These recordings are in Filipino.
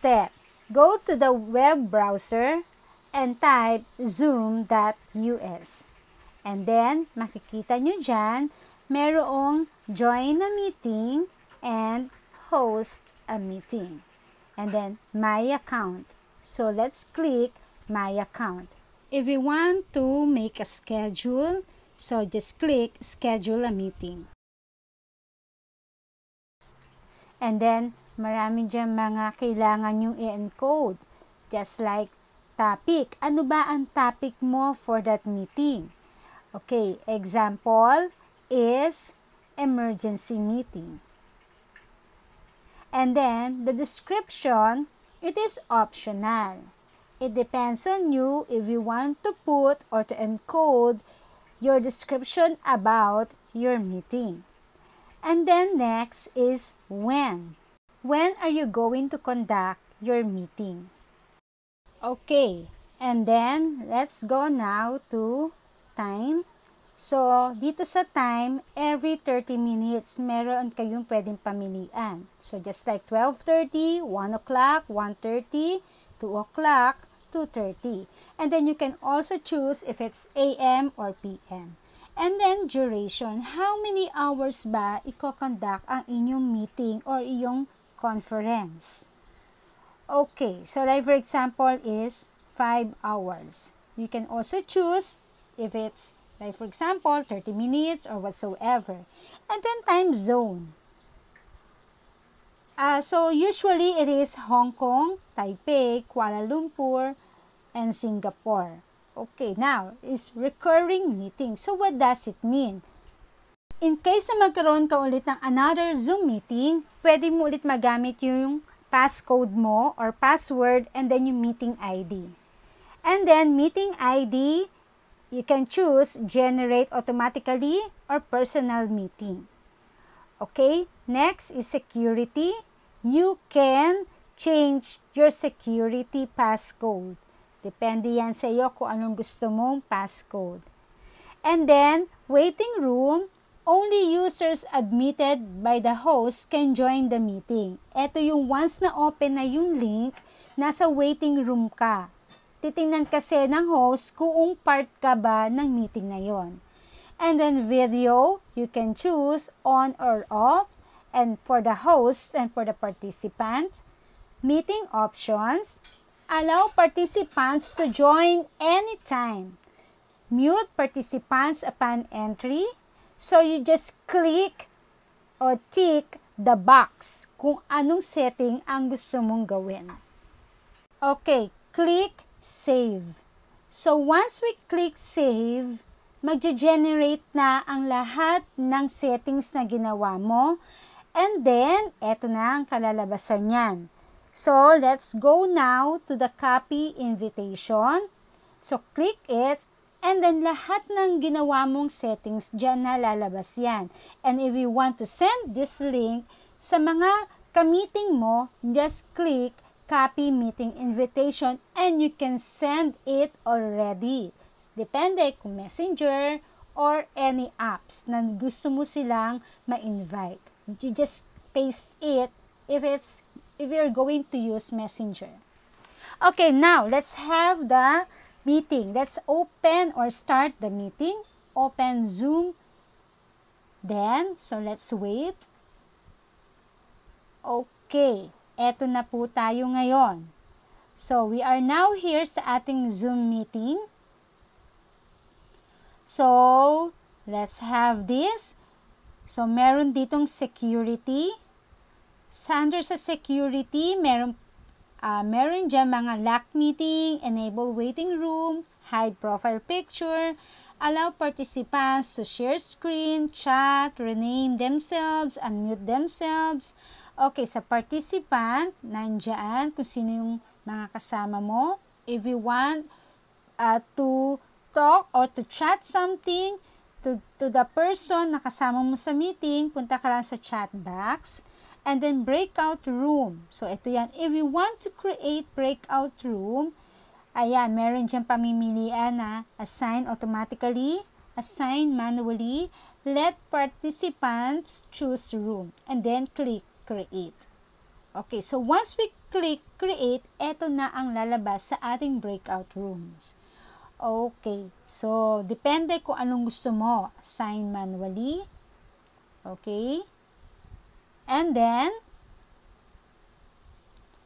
Step, go to the web browser and type zoom.us. And then, makikita nyo dyan, merong join a meeting and host a meeting. And then, my account. So, let's click my account. If we want to make a schedule, so just click schedule a meeting. And then, marami dyan mga kailangan yung i-encode. Just like topic. Ano ba ang topic mo for that meeting? Okay, example is emergency meeting. And then, the description, it is optional. It depends on you if you want to put or to encode your description about your meeting. And then next is when. When are you going to conduct your meeting? Okay, and then let's go now to time. So, dito sa time, every 30 minutes, meron kayong pwedeng pamilian. So, just like 12.30, 1 o'clock, 1.30, 2 o'clock, 2.30. And then you can also choose if it's AM or PM. And then duration, how many hours ba i-conduct ang inyong meeting or iyong conference? Okay, so like for example is 5 hours. You can also choose if it's like for example 30 minutes or whatsoever. And then time zone. Uh, so usually it is Hong Kong, Taipei, Kuala Lumpur, and Singapore. Okay, now is recurring meeting. So what does it mean? In case na magkaroon ka ulit ng another Zoom meeting, pwede mo ulit magamit yung passcode mo or password and then yung meeting ID. And then meeting ID, you can choose generate automatically or personal meeting. Okay, next is security. You can change your security passcode. Depende yan sa iyo kung anong gusto mong passcode. And then, waiting room, only users admitted by the host can join the meeting. Ito yung once na open na yung link, nasa waiting room ka. Titingnan kasi ng host kung part ka ba ng meeting na yon. And then video, you can choose on or off. And for the host and for the participant, meeting options, allow participants to join anytime. Mute participants upon entry So, you just click or tick the box kung anong setting ang gusto mong gawin. Okay, click Save. So, once we click Save, magge-generate na ang lahat ng settings na ginawa mo. And then, eto na ang kalalabasan niyan. So, let's go now to the copy invitation. So, click it And then, lahat ng ginawa mong settings, dyan na lalabas yan. And if you want to send this link sa mga ka-meeting mo, just click copy meeting invitation and you can send it already. Depende kung messenger or any apps na gusto mo silang ma-invite. You just paste it if it's if you're going to use messenger. Okay, now let's have the meeting. Let's open or start the meeting. Open Zoom. Then, so let's wait. Okay, eto na po tayo ngayon. So, we are now here sa ating Zoom meeting. So, let's have this. So, meron ditong security. Sa under sa security, meron Uh, meron dyan mga lock meeting, enable waiting room, hide profile picture, allow participants to share screen, chat, rename themselves, unmute themselves. Okay, sa participant, nandyan kung sino yung mga kasama mo. If you want uh, to talk or to chat something to, to the person na kasama mo sa meeting, punta ka lang sa chat box and then breakout room. So, ito yan. If you want to create breakout room, ayan, meron dyan pamimilian na assign automatically, assign manually, let participants choose room, and then click create. Okay, so once we click create, eto na ang lalabas sa ating breakout rooms. Okay, so depende kung anong gusto mo. Assign manually. Okay. And then,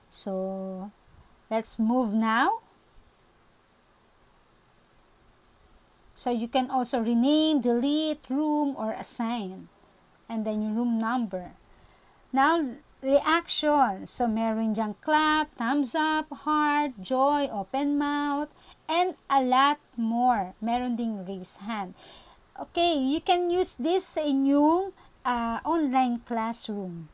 so let's move now. So you can also rename, delete, room, or assign. And then your room number. Now, reaction. So, meron diyang clap, thumbs up, heart, joy, open mouth, and a lot more. Meron ding raise hand. Okay, you can use this sa inyong uh, online classroom.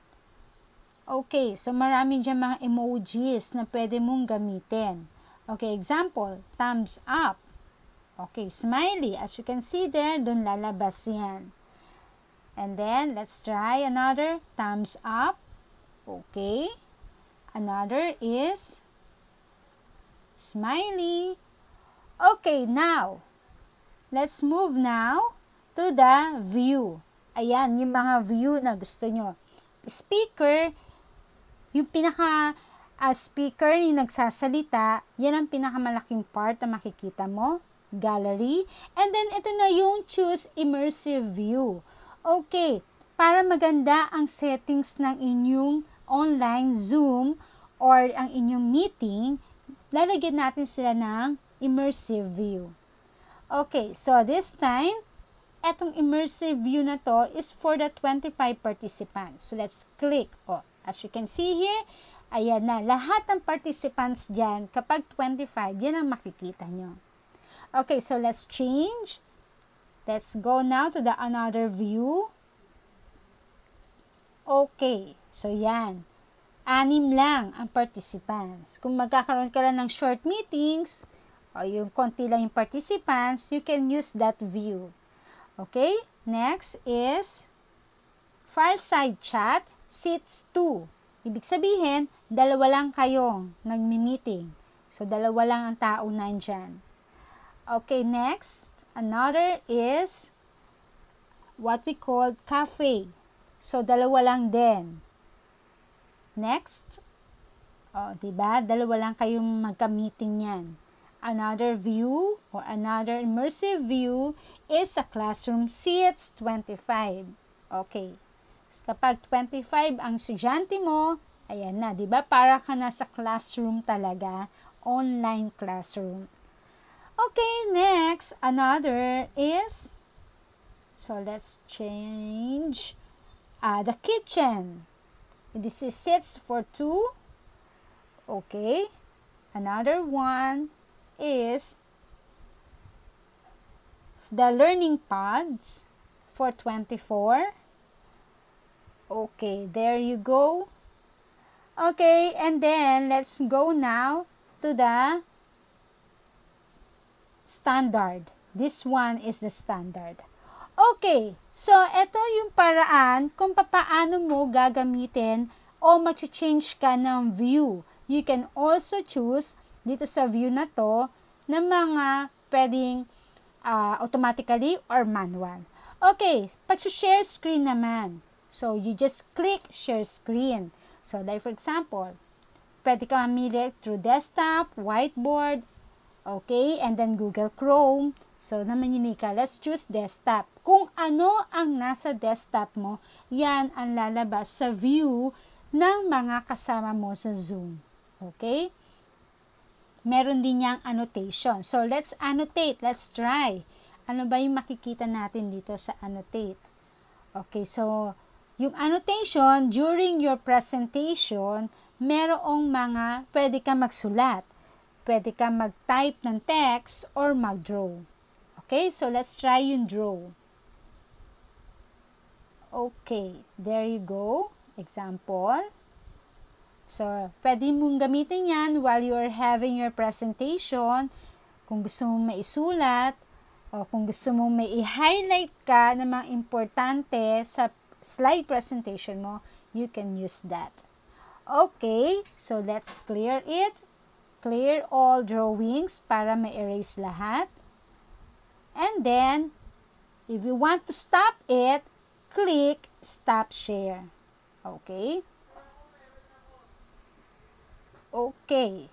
Okay, so marami dyan mga emojis na pwede mong gamitin. Okay, example, thumbs up. Okay, smiley. As you can see there, dun lalabas yan. And then, let's try another thumbs up. Okay. Another is smiley. Okay, now, let's move now to the view. Ayan, yung mga view na gusto nyo. Speaker, yung pinaka uh, speaker yung nagsasalita, yan ang pinakamalaking part na makikita mo. Gallery. And then, ito na yung choose immersive view. Okay, para maganda ang settings ng inyong online Zoom or ang inyong meeting, lalagyan natin sila ng immersive view. Okay, so this time, etong immersive view na to is for the 25 participants. So let's click. Oh, as you can see here, ayan na. Lahat ng participants dyan, kapag 25, yan ang makikita nyo. Okay, so let's change. Let's go now to the another view. Okay, so yan. Anim lang ang participants. Kung magkakaroon ka lang ng short meetings, o yung konti lang yung participants, you can use that view. Okay? Next is Fireside Chat, Seats 2. Ibig sabihin, dalawa lang kayong nagmi-meeting. So, dalawa lang ang tao nandyan. Okay, next, another is what we call cafe. So, dalawa lang din. Next. Oh, diba? Dalawa lang kayong magka-meeting yan. Another view or another immersive view is a classroom seats 25. Okay. Kapag 25 ang estudyante mo, ayan na, di ba? Para ka na sa classroom talaga, online classroom. Okay, next, another is, so let's change uh, the kitchen. This is sits for two. Okay. Another one is the learning pods for 24. Okay, there you go. Okay, and then let's go now to the standard. This one is the standard. Okay, so ito yung paraan kung paano mo gagamitin o mag-change ka ng view. You can also choose dito sa view na to ng mga pwedeng uh, automatically or manual. Okay, pag-share screen naman. So, you just click share screen. So, like for example, pwede ka mamili through desktop, whiteboard, okay, and then Google Chrome. So, namimili ka. Let's choose desktop. Kung ano ang nasa desktop mo, yan ang lalabas sa view ng mga kasama mo sa Zoom. Okay? Meron din niyang annotation. So, let's annotate. Let's try. Ano ba yung makikita natin dito sa annotate? Okay, so, yung annotation, during your presentation, merong mga pwede ka magsulat. Pwede ka mag-type ng text or mag-draw. Okay, so let's try yung draw. Okay, there you go. Example. So, pwede mong gamitin yan while you are having your presentation. Kung gusto mong maisulat, o kung gusto mong may i-highlight ka na mga importante sa slide presentation mo, you can use that. Okay, so let's clear it. Clear all drawings para ma-erase lahat. And then, if you want to stop it, click stop share. Okay? Okay.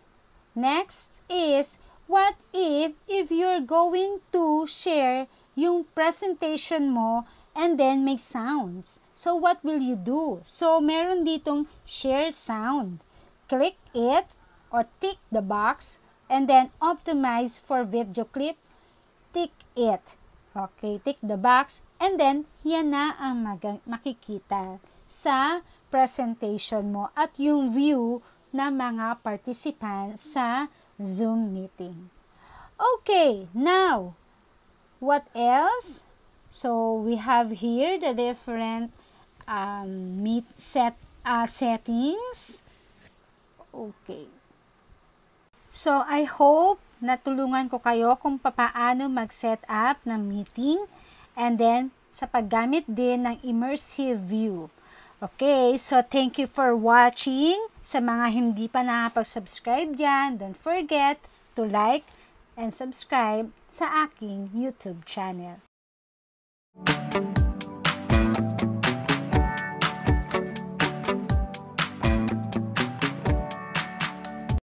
Next is, what if, if you're going to share yung presentation mo and then make sounds? So, what will you do? So, meron ditong share sound. Click it or tick the box and then optimize for video clip. Tick it. Okay, tick the box and then yan na ang makikita sa presentation mo at yung view ng mga participant sa Zoom meeting. Okay, now, what else? So, we have here the different um, meet set uh, settings. Okay. So, I hope natulungan ko kayo kung papaano mag-set up ng meeting and then sa paggamit din ng immersive view. Okay, so thank you for watching. Sa mga hindi pa nakapag-subscribe dyan, don't forget to like and subscribe sa aking YouTube channel. Thank you.